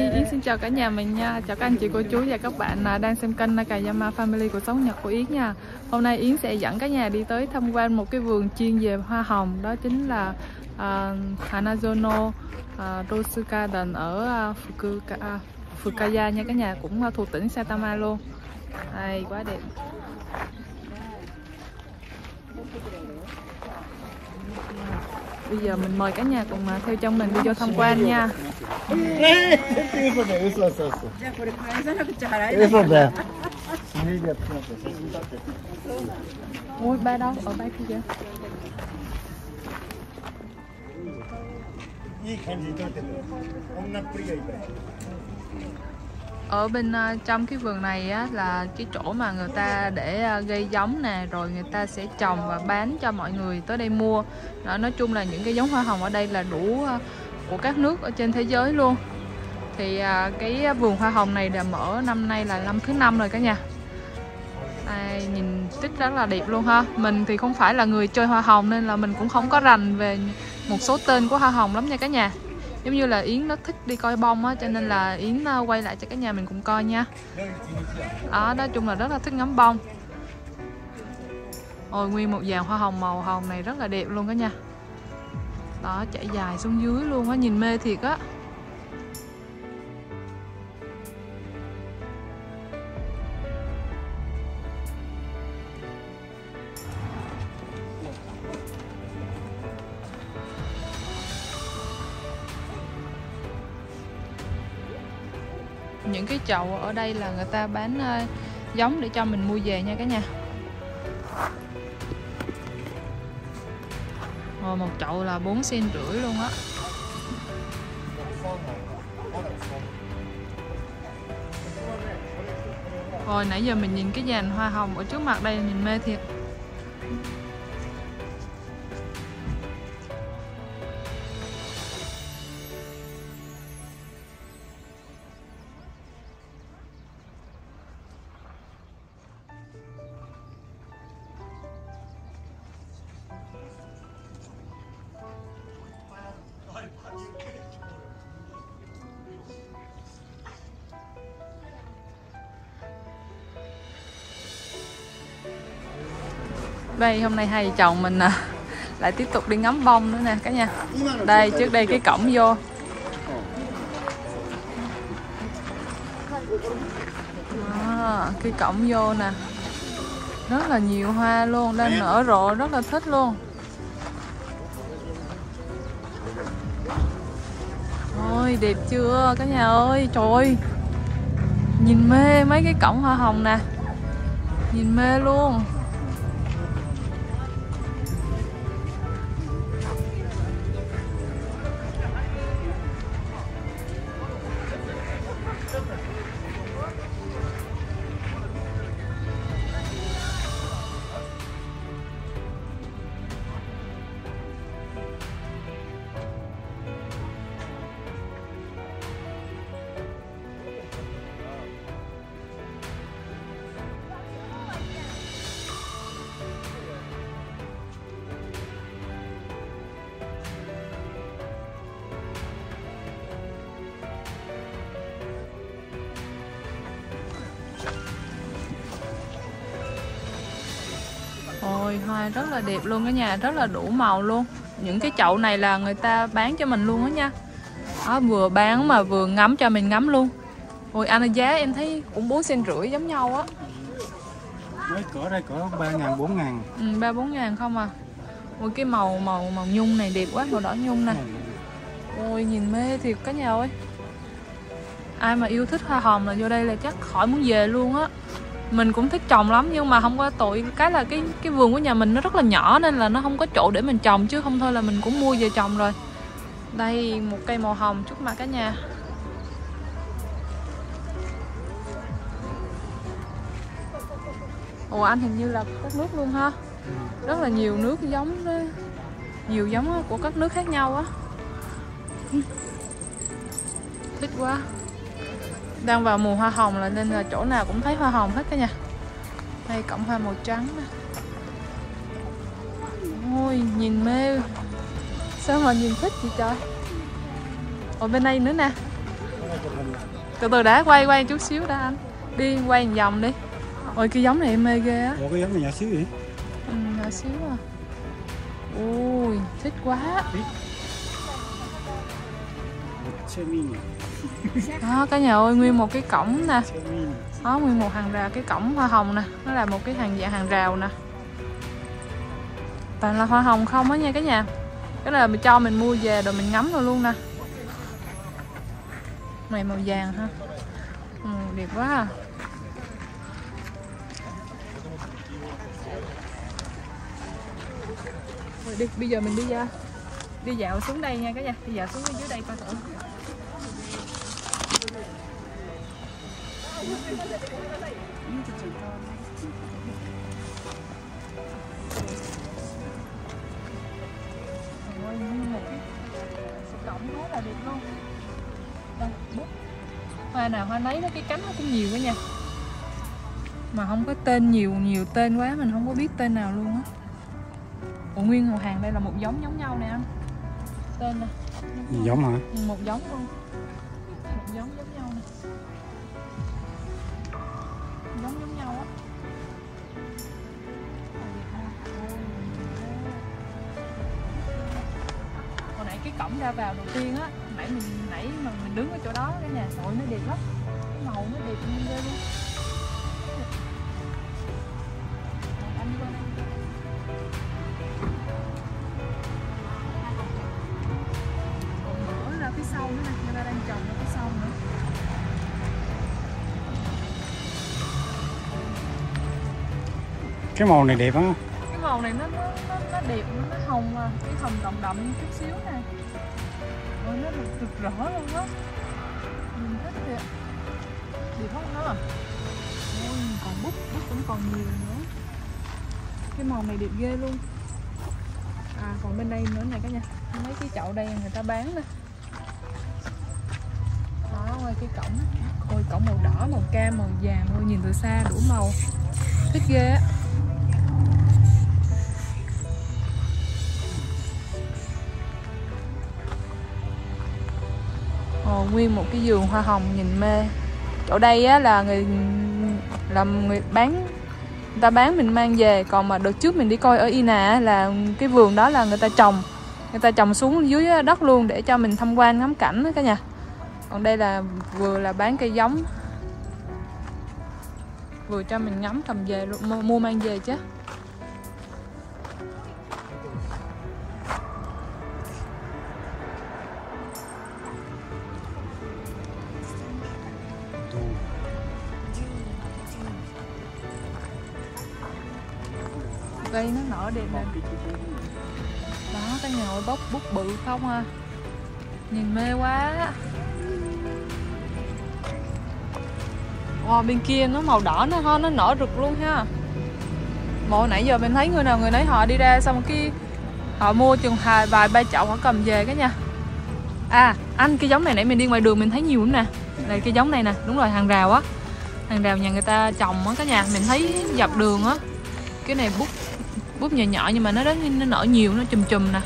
Hi, Yến xin chào cả nhà mình nha. Chào các anh chị, cô chú và các bạn à, đang xem kênh Nakayama Family cuộc sống Nhật của Yến nha. Hôm nay Yến sẽ dẫn cả nhà đi tới tham quan một cái vườn chuyên về hoa hồng. Đó chính là uh, Hanazono à, uh, Rose Garden ở uh, Fukuka, uh, Fukaya nha cả nhà. Cũng uh, thuộc tỉnh Saitama luôn. Đây, quá đẹp bây giờ mình mời cả nhà cùng à, theo chân mình đi vô tham quan nha. Ui, ba đâu? Ở ba kia kìa ở bên ờ, trong cái vườn này á, là cái chỗ mà người ta để ờ, gây giống nè rồi người ta sẽ trồng và bán cho mọi người tới đây mua. Đó, nói chung là những cái giống hoa hồng ở đây là đủ ờ, của các nước ở trên thế giới luôn. Thì cái vườn hoa hồng này đã mở năm nay là năm thứ năm rồi cả nhà. Ai nhìn tích rất là đẹp luôn ha. Mình thì không phải là người chơi hoa hồng nên là mình cũng không có rành về một số tên của hoa hồng lắm nha cả nhà giống như là Yến nó thích đi coi bông á, cho nên là Yến ờ, quay lại cho cả nhà mình cùng coi nha. Đó, nói chung là rất là thích ngắm bông. Ôi, nguyên một dàn hoa hồng màu hồng này rất là đẹp luôn cả nhà đó, chảy dài xuống dưới luôn á, nhìn mê thiệt á. Cái chậu ở đây là người ta bán ờ, giống để cho mình mua về nha cả nhà. Rồi, một chậu là 4 sen rưỡi luôn á. Rồi, nãy giờ mình nhìn cái dàn hoa hồng ở trước mặt đây, nhìn mê thiệt. Đây hôm nay hai vợ chồng mình à, lại tiếp tục đi ngắm bông nữa nè cả nhà. Đây trước đây cái cổng vô. À, cái cổng vô nè. Rất là nhiều hoa luôn, đang nở rộ rất là thích luôn. Ôi đẹp chưa cả nhà ơi, trời ơi. Nhìn mê mấy cái cổng hoa hồng nè. Nhìn mê luôn. Ôi hoa rất là đẹp luôn cả nhà Rất là đủ màu luôn. Những cái chậu này là người ta bán cho mình luôn á nha. Đó, Vừa bán mà vừa ngắm cho mình ngắm luôn. Ôi anh giá em thấy cũng 4 sen rưỡi giống nhau á. Mấy cỡ đây cỡ ba ngàn, bốn ngàn. ừ, 3-4 ngàn không à. Ôi cái màu màu màu nhung này đẹp quá Màu đỏ nhung nè. Ôi nhìn mê thiệt cả nhà ơi. Ai mà yêu thích hoa hồng là vô đây là chắc khỏi muốn về luôn á mình cũng thích trồng lắm, nhưng mà không có tội cái là cái cái vườn của nhà mình nó rất là nhỏ nên là nó không có chỗ để mình trồng, chứ không thôi là mình cũng mua về trồng rồi. Đây, một cây màu hồng chút mặt cả nhà. Ồ anh hình như là các nước luôn ha. Rất là nhiều nước giống đó. Nhiều giống của các nước khác nhau á. Thích quá đang vào mùa hoa hồng là nên là chỗ nào cũng thấy hoa hồng hết cả nhà đây cọng hoa màu trắng nè. Ôi nhìn mê. Sao mà nhìn thích vậy trời? Ở bên đây nữa nè. Từ từ đã quay quay chút xíu đã anh. Đi quay một vòng đi. Ôi cái giống này em mê ghê á. Cái giống này nhỏ xíu vậy? ừ, nhỏ xíu à. Ui thích quá. đó cả nhà ơi nguyên một cái cổng nè. Đó nguyên một hàng rào cái cổng hoa hồng nè. Nó là một cái hàng dạng hàng rào nè. Toàn là hoa hồng không á nha cả nhà. Cái này là mình cho mình mua về rồi mình ngắm rồi luôn nè. Này màu vàng ha ừ, đẹp quá à. Rồi đi, bây giờ mình đi ra đi dạo xuống đây nha cả nhà. Đi dạo xuống dưới đây coi thử Ôi, nguyên một cái cổng quá là đẹp luôn đây bút hoa nào hoa nấy nó cái cánh nó cũng nhiều quá nha. Mà không có tên nhiều nhiều tên quá mình không có biết tên nào luôn á. Ủa nguyên một hàng đây là một giống giống nhau nè anh. Tên nè. Giống hả? Ừ, một giống luôn giống giống nhau nè. Giống giống nhau á. Hồi nãy cái cổng ra vào đầu tiên á, nãy mình nãy mà mình đứng ở chỗ đó, cái nhà sội nó đẹp lắm. Cái màu nó đẹp như ghê luôn. Cái màu này đẹp á. cái màu này nó nó nó, nó đẹp nó hồng à cái hồng đậm đậm chút xíu này ôi nó được rực rỡ luôn á. Nhìn thích kìa đẹp không nó ôi còn bút bút cũng còn nhiều nữa. Cái màu này đẹp ghê luôn. À còn bên đây nữa này cả nhà. Mấy cái chậu đây người ta bán nè. Đó ngoài cái cổng ôi cổng màu đỏ màu cam màu vàng. Ôi nhìn từ xa đủ màu. Thích ghê á. Nguyên một cái vườn hoa hồng nhìn mê. Chỗ đây á là người làm người bán, người ta bán mình mang về. Còn mà đợt trước mình đi coi ở Ina là cái vườn đó là người ta trồng. Người ta trồng xuống dưới đất luôn để cho mình tham quan ngắm cảnh đó cả nhà. Còn đây là vừa là bán cây giống. Vừa cho mình ngắm cầm về luôn mua mang về chứ. Cây nó nở đẹp nè. Đó cái nhà ơi bốc bút bự không à. Nhìn mê quá. Wow, bên kia nó màu đỏ nó ho nó nở rực luôn ha. Mộ nãy giờ mình thấy người nào người nấy họ đi ra xong cái họ mua chừng hai vài ba chậu họ cầm về cái nha à anh cái giống này nãy mình đi ngoài đường mình thấy nhiều lắm nè. Đây cái giống này nè đúng rồi hàng rào á. Hàng rào nhà người ta trồng á cả nhà mình thấy dọc đường á. Cái này bút bút nhỏ nhỏ nhưng mà nó đến nó nở nhiều nó chùm chùm nè.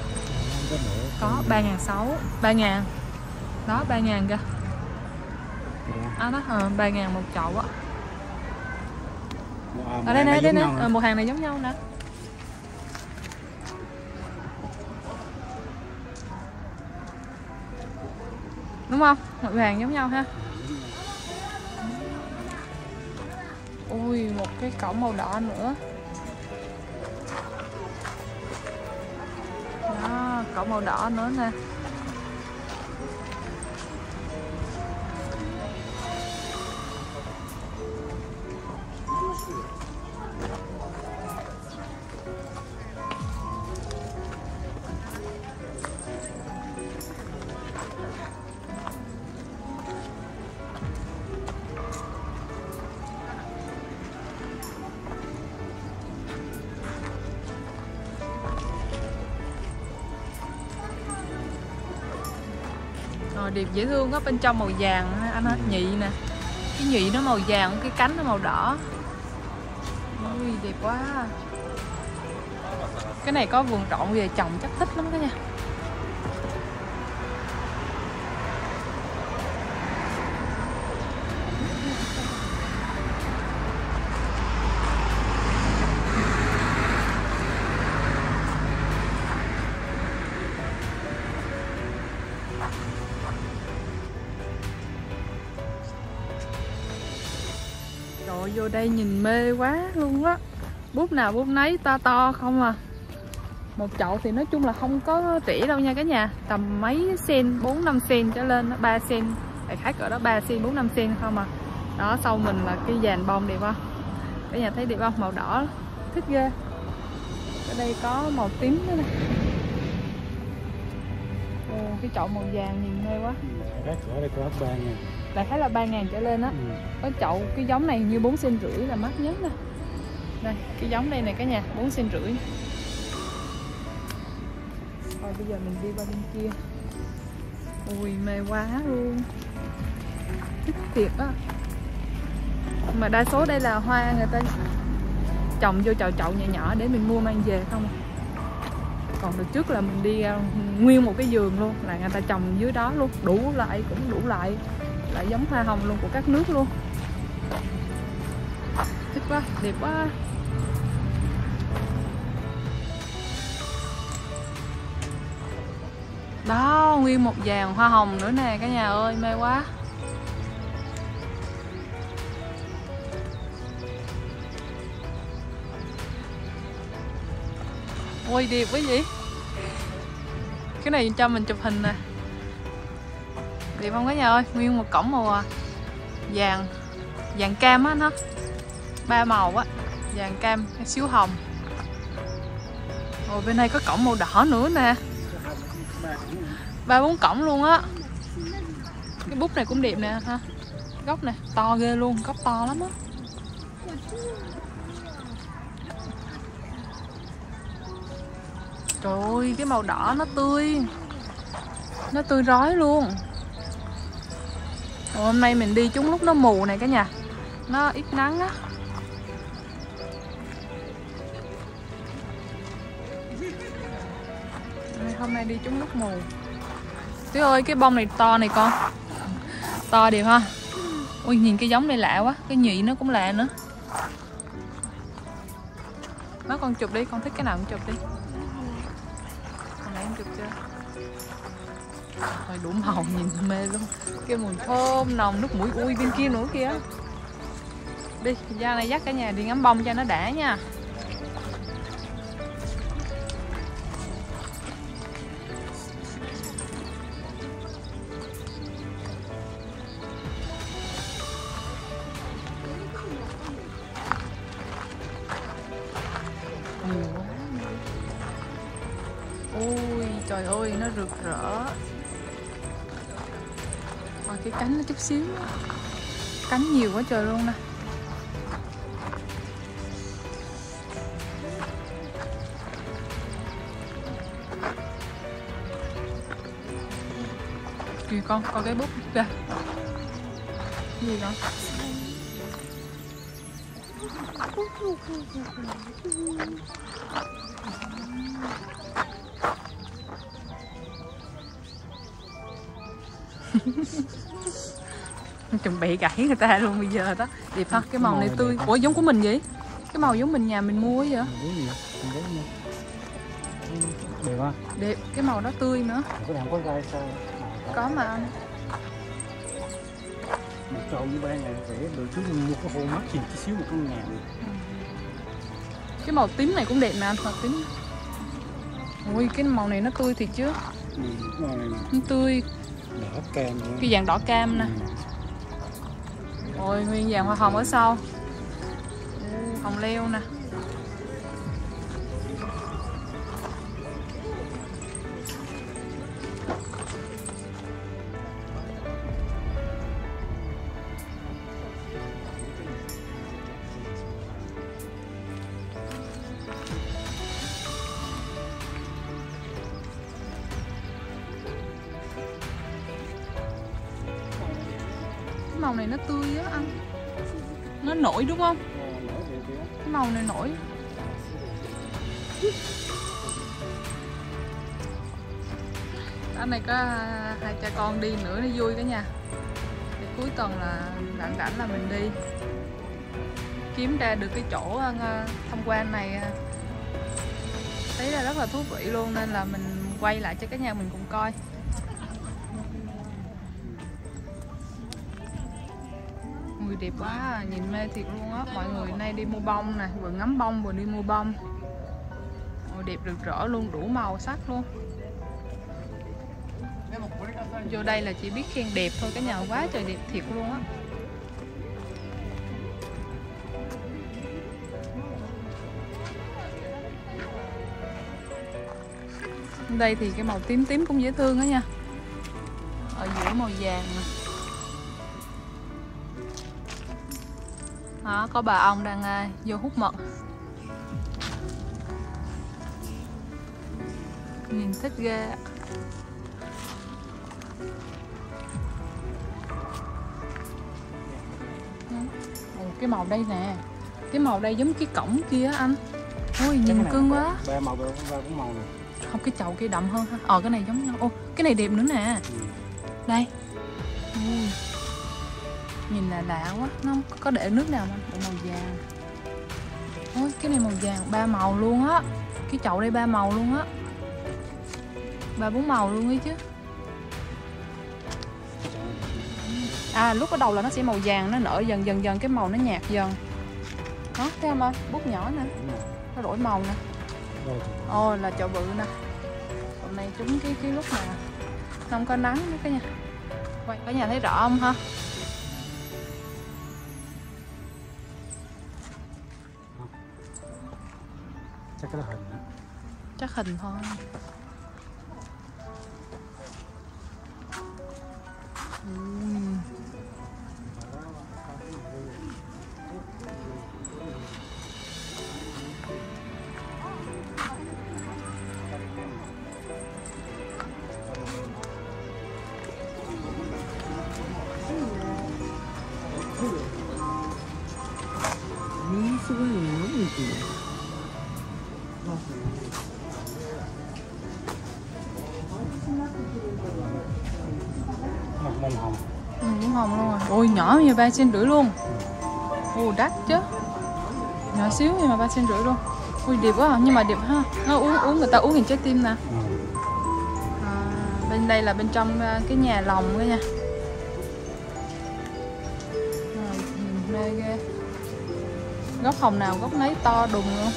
Có ba ngàn sáu ba ngàn. Đó ba ngàn kìa. À đó ờ, ba ngàn một chậu á. Ở đây nè đây nè. Ờ, một hàng này giống nhau nè. Đúng không? Một hàng giống nhau ha. Ui một cái cổng màu đỏ nữa có màu đỏ nữa nè. Rồi đẹp dễ thương á, bên trong màu vàng anh hết nhị nè. Cái nhị nó màu vàng, cái cánh nó màu đỏ. Ui đẹp quá. Cái này có vườn trộn về trồng chắc thích lắm đó nha. Ơi, vô đây nhìn mê quá luôn á. Bút nào bút nấy to to không à. Một chậu thì nói chung là không có rẻ đâu nha cả nhà. Tầm mấy sen, 4-5 sen trở lên 3 sen, đại khái cỡ đó 3 sen, 4-5 sen không à. Đó sau mình là cái dàn bông đẹp không? Cả nhà thấy đẹp không? Màu đỏ Thích ghê. Ở đây có màu tím nữa nè. Ồ, cái chậu màu vàng nhìn mê quá. Cái ở đây có ba nha. Đại khái là 3 ngàn trở lên á. Ừ. có chậu cái giống này như 4 cm rưỡi là mắc nhất nè đây cái giống đây này cả nhà 4 cm rưỡi. Rồi bây giờ mình đi qua bên kia. Ui mê quá luôn. Thích thiệt á. Mà đa số đây là hoa người ta trồng vô chậu chậu nhỏ nhỏ để mình mua mang về không? Còn đợt trước là mình đi nguyên một cái vườn luôn là người ta trồng dưới đó luôn đủ loại cũng đủ loại lại giống hoa hồng luôn của các nước luôn. Thích quá, đẹp quá. Đó, nguyên một dàn hoa hồng nữa nè, cả nhà ơi, mê quá. Ôi, đẹp quá vậy. Cái này cho mình chụp hình nè đẹp không cả nhà ơi? Nguyên một cổng màu à. vàng. Vàng cam á, nó ba màu á. Vàng cam, cái xíu hồng. Rồi bên đây có cổng màu đỏ nữa nè. Ba bốn cổng luôn á. Cái bút này cũng đẹp nè, ha. Góc này, to ghê luôn, góc to lắm á. Trời ơi, cái màu đỏ nó tươi. Nó tươi rói luôn hôm nay mình đi chúng lúc nó mù này cả nhà. Nó ít nắng á. Hôm nay đi trúng lúc mù. Tuyết ơi, cái bông này to này con. To đẹp ha. Ui, nhìn cái giống này lạ quá. Cái nhị nó cũng lạ nữa. Má con chụp đi, con thích cái nào cũng chụp đi. Con nãy em chụp chưa? Rồi đủ màu nhìn mê luôn cái mùi thơm nồng, nước mũi ui bên kia nữa kìa. Đi ra này dắt cả nhà đi ngắm bông cho nó đã nha. Xíu. Cánh nhiều quá trời luôn nè Kìa con, có cái bút kìa gì con? chuẩn bị gãy người ta luôn bây giờ đó. Đẹp ha cái màu này tươi. ủa giống của mình vậy? Cái màu giống mình nhà mình mua vậy? Nha. Đẹp không? đẹp cái màu đó tươi nữa. Có mà anh. Một trâu với ba ngàn rẻ, trước mình mua cái hồ mắt chỉ xíu một con ngàn. cái màu tím này cũng đẹp nè anh màu tím. Ui cái màu này nó tươi thiệt chứ. Ừ, nó tươi. Đỏ cam nữa. cái dạng đỏ cam nè. Ừ ôi nguyên vàng hoa hồng ở sau. Hồng leo nè. Màu này nó tươi á anh. Nó nổi đúng không? Ờ, cái màu này nổi. Anh này có hai cha con đi nữa nó vui cả nhà thì cuối tuần là rảnh rảnh là mình đi. Kiếm ra được cái chỗ à, tham quan này à, thấy là rất là thú vị luôn nên là mình quay lại cho cả nhà mình cùng coi người đẹp quá à, nhìn mê thiệt luôn á. Mọi người nay đi mua bông nè Vừa ngắm bông vừa đi mua bông. Người đẹp rực rỡ luôn, đủ màu sắc luôn. Vô đây là chỉ biết khen đẹp thôi Cái nhà quá trời đẹp thiệt luôn á. Đây thì cái màu tím tím cũng dễ thương á nha. Ở giữa màu vàng này Đó, có bà ông đang uh, vô hút mật. Nhìn thích ghê. Ồ, cái màu đây nè. Cái màu đây giống cái cổng kia á anh. Ôi nhìn cưng quá. ba màu ba cũng màu này Không cái chậu kia đậm hơn ha. Ờ cái này giống nhau. Ô cái này đẹp nữa nè. Ừ. Đây. Ui. Nhìn là lạ quá. Nó không có để nước nào mà. Ủa, màu vàng. Ôi cái này màu vàng ba màu luôn á. Cái chậu đây ba màu luôn á. Ba bốn màu luôn ấy chứ. À lúc bắt đầu là nó sẽ màu vàng Nó nở dần dần dần. Cái màu nó nhạt dần. Đó thấy không ơi Bút nhỏ nè. Nó đổi màu nè. Ôi là chậu bự nè. Hôm nay trúng cái cái lúc mà không có nắng nữa cả nhà Quay cả nhà thấy rõ không ha? Chắc cái là hình đó. Chắc hình thôi nhỏ như ba sen rưỡi luôn. Ồ đắt chứ. Nhỏ xíu nhưng mà ba sen rưỡi luôn. Ui đẹp quá à. nhưng mà đẹp ha. Nó uống uống người ta uống hình trái tim nè. Ừ. à, Bên đây là bên trong à, cái nhà lòng đó nha. À, mê ghê Góc hồng nào góc nấy to đùng luôn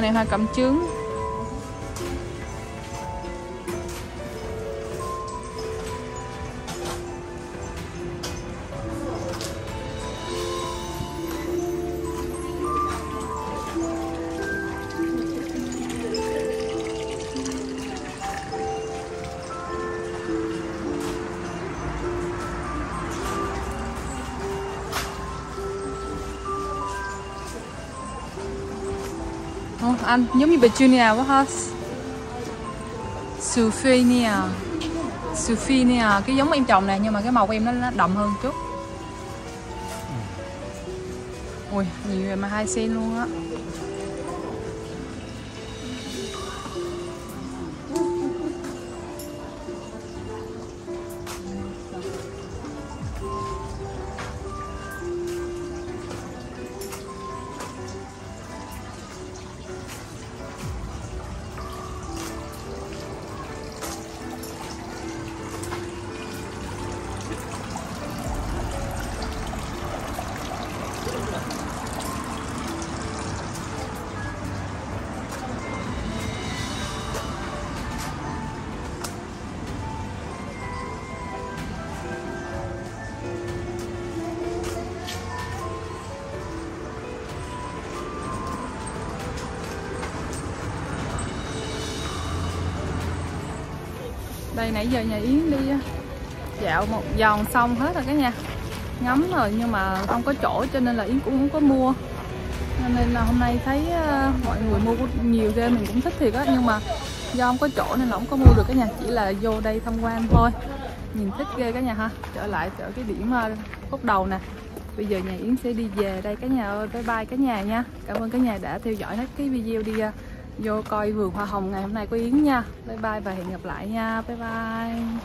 này hoa cẩm chướng. Anh giống như Petunia quá ha. Sulfinia Sulfinia Cái giống em trồng nè Nhưng mà cái màu của em nó, nó đậm hơn chút. Ui nhiều mà hai sen luôn á Đây, nãy giờ nhà Yến đi dạo một vòng xong hết rồi cả nhà Ngắm rồi, nhưng mà không có chỗ, cho nên là Yến cũng không có mua. Cho nên là hôm nay thấy ờ, mọi người mua nhiều ghê, mình cũng thích thiệt á. Nhưng mà do không có chỗ nên là không có mua được cả nhà Chỉ là vô đây tham quan thôi. Nhìn thích ghê cả nhà ha. Trở lại trở cái điểm ờ, khúc đầu nè. Bây giờ nhà Yến sẽ đi về đây cả nhà ơi. Bye bye cả nhà nha. Cảm ơn cả nhà đã theo dõi hết cái video đi ờ vô coi vườn hoa hồng ngày hôm nay của Yến nha. Bye bye và hẹn gặp lại nha. Bye bye.